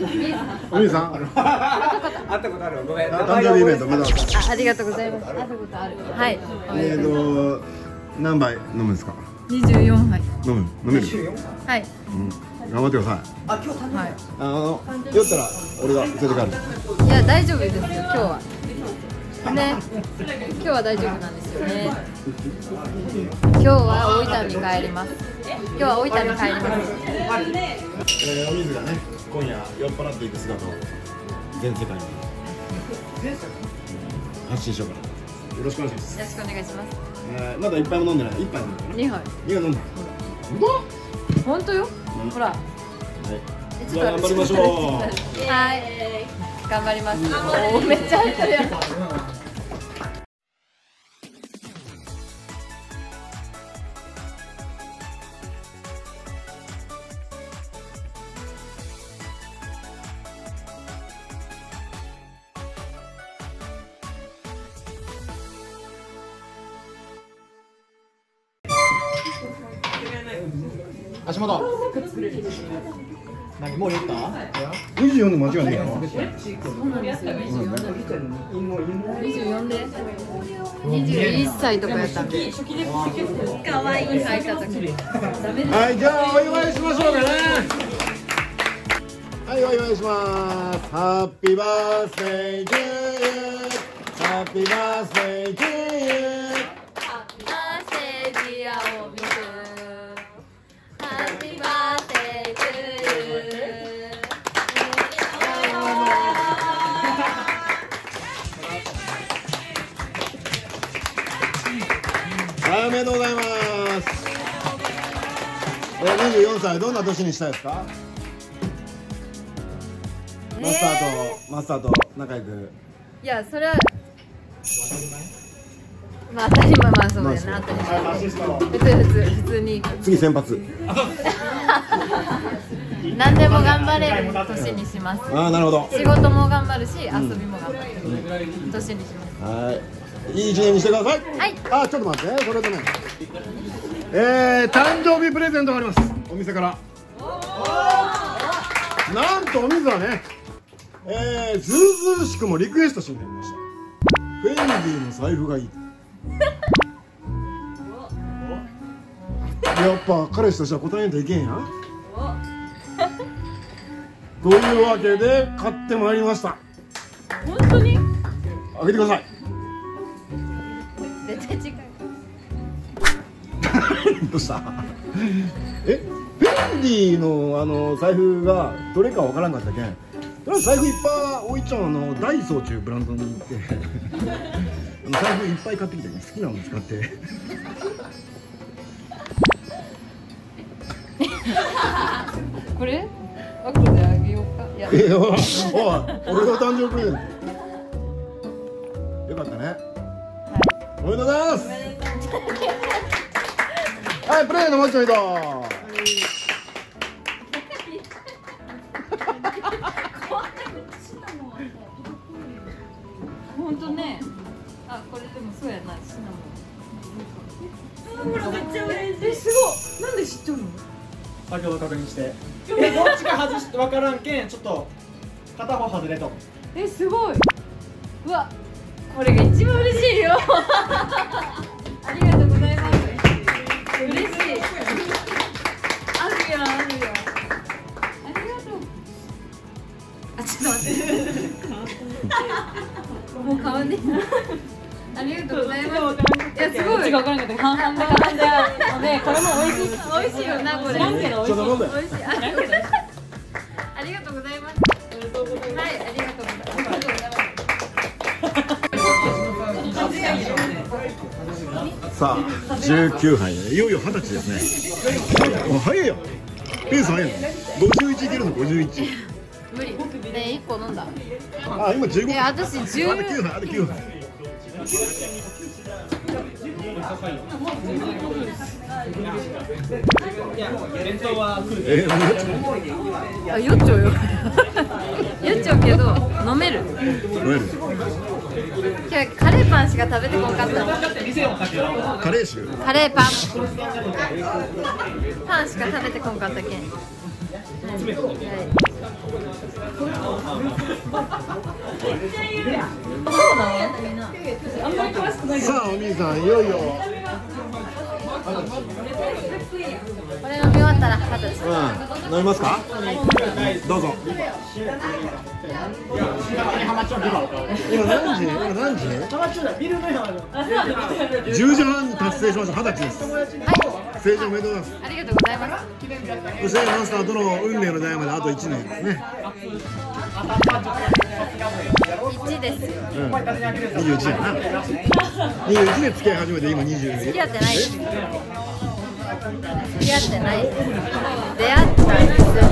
お兄さん？会ったことあるごめん誕生日イベントまだあありがとうございます。あったことある。はい。えーと何杯飲むんですか？二十四杯。飲む？飲める？はい。うん頑張ってくださいあ今日誕はい。あの酔ったら俺が連れて帰るいや大丈夫ですよ今日は。ね。今日は大丈夫なんですよね。今日は大分に帰ります。今日は大分に帰ります。えーお水がね今夜酔っ払っていく姿を全世界に発信しようかなよろしくお願いしますよろしくお願いします。えーまだ一杯も飲んでない一杯飲んでな二杯。二杯飲んだ本当よ？ほら。はい頑張りましょう はい。頑張ります。おーめっちゃ入ってるやん。足元何もう言った二十四の間違いないよ二十四で。二十一歳とかやったんで。可愛い入った時。はいじゃあお祝いしましょうかねはいお祝いしますハッピーバースデー to you ハッピーバースデー to you ハめでとうございます。えー、24歳どんな年にしたいですか？マスターと、マスターと仲良く。いやそれはまあ当たり前まあそうだよな当たり前。普通普通普通に。次先発。何でも頑張れる年にします。ああなるほど。仕事も頑張るし遊びも頑張る。年にします。はいいい一年にしてください。はい。あちょっと待って。これとね。えー、誕生日プレゼントがあります。お店から。なんとお水はねえー、ずうずうしくもリクエストしてくれました。フェンディの財布がいい。やっぱ彼氏としては答えんといけんや。んというわけで買ってまいりました。本当に？開けてください絶対違うどうしたえフェンディのあの財布がどれかわからんかったけ？んとりあえず財布いっぱい置いちゃうあのダイソーっていうブランドに行って。あ の財布いっぱい買ってきてね好きなの使って。これ？後であげようか。いや。えおい俺の誕生日プレゼント。よかったねおめでとうございます。はいプレゼントもう一枚どう。本当ね。あこれでもそうやなシナモンえすごい。なんで知っとるの？先ほど確認して。えどっちか外して分からんけんちょっと片方外れと。えすごい。うわこれが一番嬉しい。よありがとうございます。嬉しいあるやんあるやんありがとうあちょっと待ってもう変わんねありがとうございますいやすごい。分からんかった半々で半々でねこれも美味しい美味しい。よなこれ知らんけど美味しい。美味しいさあ19杯。ねいよいよ二十歳ですね。もう早いよ。ペース早いの51いけるの51無理。ね一個飲んだ。あ今15え私10あと9杯あと9杯。えー、あ酔っちゃうよ。酔っちゃうけど飲める。飲める今日カレーパンしか食べてこんかったカレー臭カレーパン。パンしか食べてこんかったけん、はい。さあお兄さんいよいよこれ飲み終わったら二十歳。うん。飲みますか？どうぞ。今何時？今何時？ハマチューだビルのよ10時？半に達成しました二十歳です成長おめでとうございますありがとうございますそしてマスターとの運命の出会いまであと1年ですね一ですうん21やな21で付き合い始めて今20付き合ってないです付き合ってない。出会ったんですよ。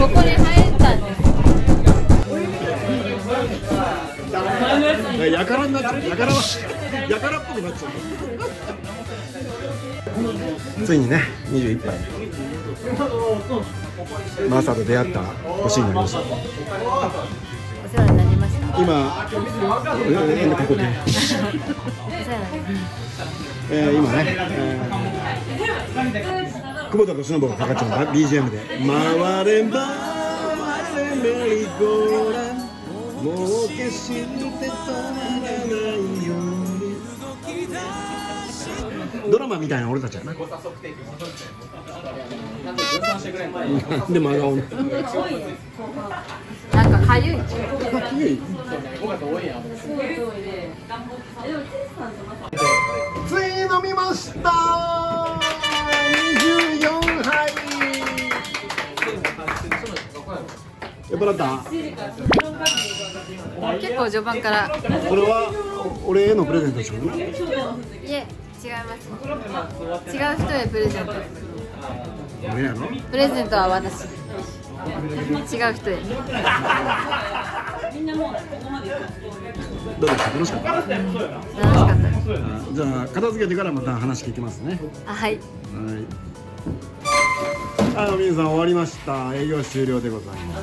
ここに入ったんですやからになっちゃうやからやからっぽくなっちゃうついにね21杯。マスターと出会った年になりました今ええー、今ね、えー、久保田利伸がかかっちゃうんだ BGM で「回れ回れメリーゴーランもう決して止まらないように」ドラマみたいな俺たちやな。で 真顔ななんかかゆい。つい。に飲みました24杯酔っ払った？結構序盤から。これは俺へのプレゼントでしょいえ違います。違う人へプレゼント。俺やろ？プレゼントは私違う人へどうでした楽しかった？楽しかったじゃあ片付けてからまた話聞きますね。あはい。はい。はい、皆さん終わりました。営業終了でございます。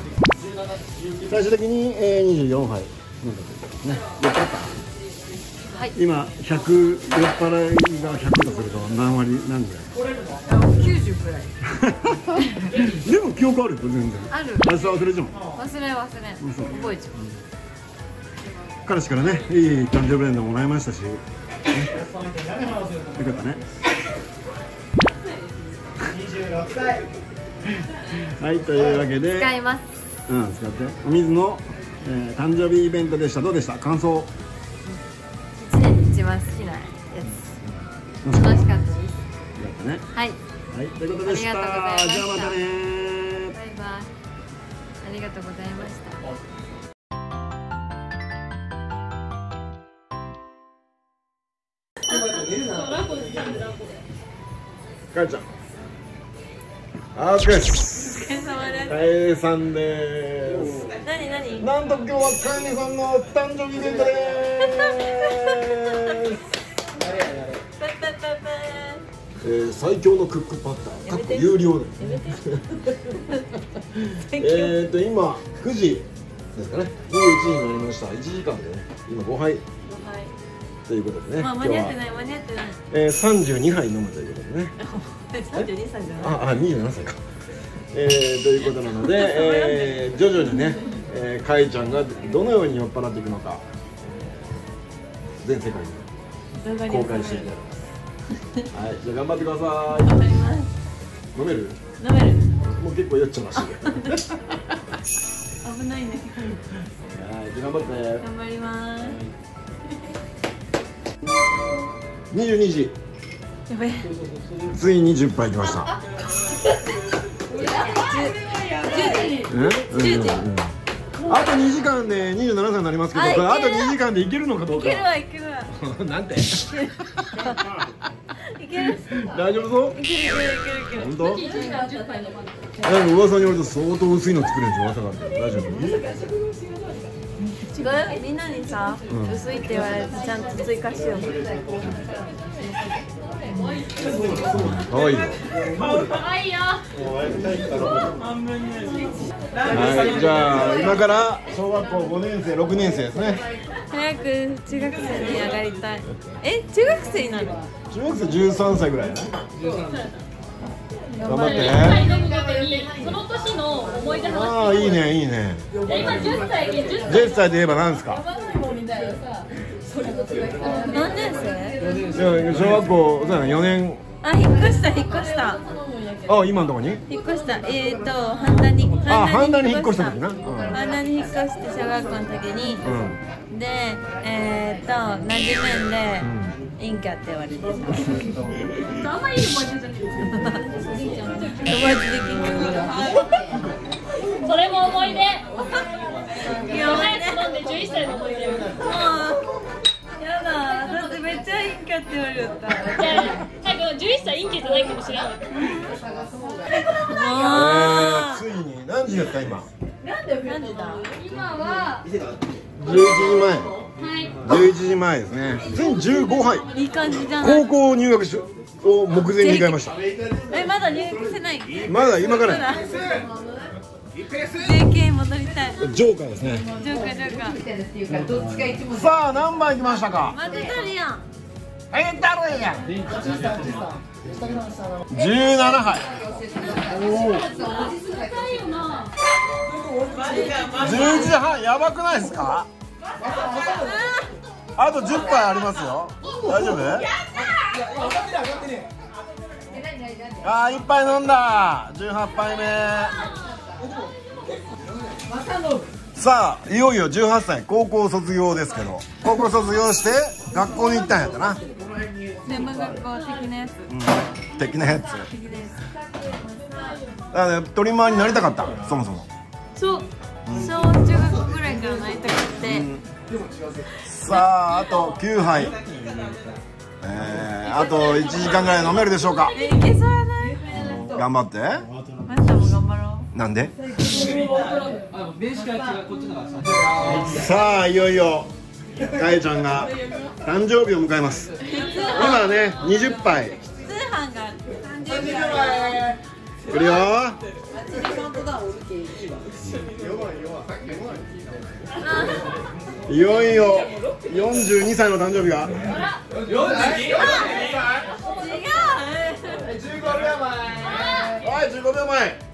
最終的に、えー、24杯飲んだということですね。酔っ払ったはい。今100酔っ払いが100とすると何割何ぐらい？90くらい。でも記憶あるよ全然。ある。明日忘れちゃうもん。忘れん忘れん覚えちゃ彼氏からねいい誕生日プレゼントもらいましたし、ね、よかったね。26歳。はいというわけうで。使います。うん使って。お水の、えー誕生日イベントでした。どうでした？感想一番好きなやつ。楽しかったです。ねはいはい。ということでしたありがとうございました。じゃあまたねバイバイ。ありがとうございました。かえちゃん。あーですお疲れ様です。かえさんです。何何？なんと今日はかえさんの誕生日イベントですえー、最強のクックパッター、かっこ有料で。えっと、今9時ですかね、21時になりました。1時間でね、今5杯はい。ということでね、まあ間に合ってない間に合ってない。えー、32杯飲むということでね。三十二歳じゃない。あ、あ、27歳か。えー、ということなので、えー、徐々にね、えー、かいちゃんがどのように酔っ払っていくのか、全世界に公開していただきます。はい、じゃあ頑張ってくださ頑張ります。い。飲める？飲める。もう結構酔っちゃいましたけど。危ないね。はい、じゃあ頑張って。頑張ります。22時、やべえ。ついに10杯来ました。うんうんうんあと2時間で27歳になりますけど、あこれあといける2時間でいけるのかどうか。いけるわいけるわ。なんて？いける。大丈夫そう？いけるいけるいける。本当？なんか噂によると相当薄いの作るんですよ噂があって大丈夫？違う？みんなにさ、うん薄いって言われてちゃんと追加しよう。かわいいよ可愛いよ。はいじゃあ今から小学校5年生6年生ですね。早く中学生に上がりたい。え、中学生になる。中学生13歳ぐらいだね。頑張って1回飲むごとにその年の思い出話ああいいねいいね。で今10歳で10歳10歳で言えば何ですか？何年生？いや小学校そうやな4年あ引っ越した引っ越した。あ今のとこに？引っ越した。えーと半田にあ半田に引っ越した。時な。うん。半田に引っ越して小学校の時に。うん。でえーと馴染めん。で陰キャって言われてた。あんまりい い思い出じゃ ない。友達できるそれも思い出いや早く飲んで11歳の思い出もうやだ私めっちゃ陰キャって言われた じゃあ多分11歳陰キャじゃないかもしれない えー、ついに何時ですか今？なんでだ今は11時前。はい。11時前ですね。ついに15杯。いい感じじゃない？高校入学しを目前に迎えました。えまだ入学してない？まだ今から。JK 戻りたい。ジョーカーですね。ジョーカージョーカー。さあ何杯いきましたか？まずタリアンえたるやん。17杯。11時半やばくないですか？あと10杯ありますよ。大丈夫？あー一杯飲んだ18杯目さあいよいよ18歳高校卒業ですけど高校卒業して学校に行ったんやったな。専門学校的なやつ。うん的なやつ。だからねトリマーになりたかった？そもそも。そう小中学校ぐらいからなりたくて。さああと9杯。えー、あと1時間ぐらい飲めるでしょうか？えいけそうやない？頑張ってなんで？さ。あいよいよかえちゃんが誕生日を迎えます。今ね20杯。う通販が誕生日くるよいよいよ42歳の誕生日が。はい15秒前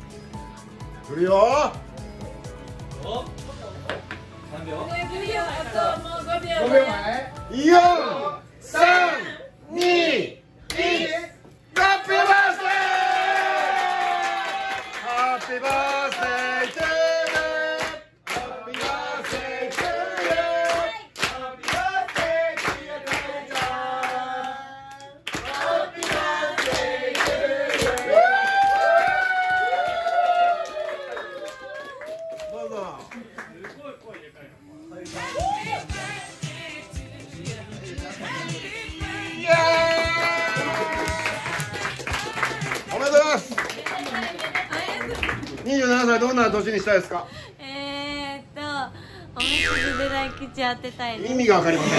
来るよ。3秒。5秒。前。4 3どうぞイエーイおめでとうございます。27歳どんな年にしたいですか？えーっとおみくじで大吉当てたい意味がわかりません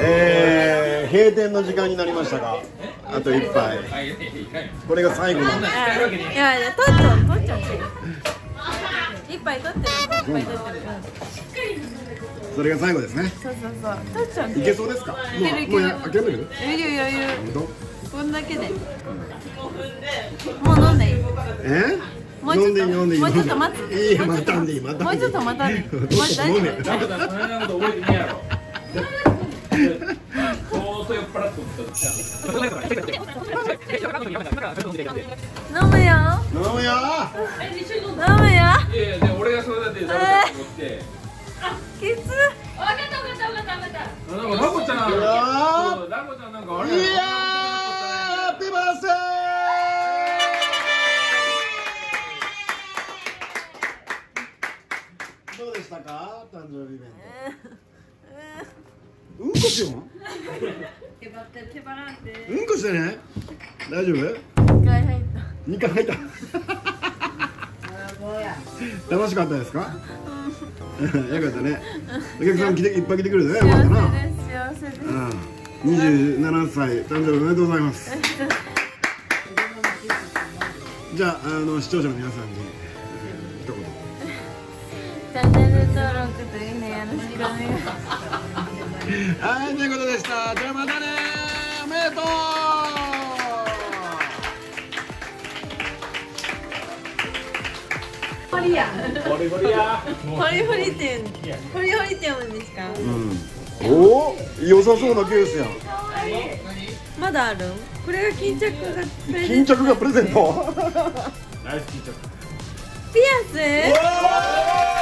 えー、閉店の時間になりましたがあと一杯。これが最後の。あいやいや取っちゃう取っちゃう一杯取ってる一杯取ってる、うん、それが最後ですねそうそうそう取っちゃういけそうですかもいけるいうけもう諦める余裕余裕。本当こんだけで。もう飲んでいい。え？もうちょっと飲んでいい飲んでいい。もうちょっと待っていいよ待たんでいい待たんでいい。もうちょっと待たんでい いもうちょっと飲めもうちょ飲むよ。飲むよ。飲むよ。いやいや、で俺がそれだって食べたと思って。きつ。分かった分かった分かった分かった。なんかラコちゃん。コちゃんなんかあれ。いやーハッピーバースデーどうでしたか？誕生日イベント。うんこしよう手張って手張らんでうんこしてね。大丈夫？一回入った。二回入った。楽しかったですか？よかったね。お客さん来ていっぱい来てくれてね。よかったな。幸せです幸せです。うん。27歳誕生日おめでとうございます。じゃああの視聴者の皆さんにえー一言。チャンネル登録といいねよろしくお願いしますはいということでした。じゃあまたねおめでとう。ゴリゴリや。ホリホリ店。ホリホリ店もですか？うん。おお良さそうなケースやん。まだある？んこれが巾着が巾着がプレゼント？ナイス緊張ピアス？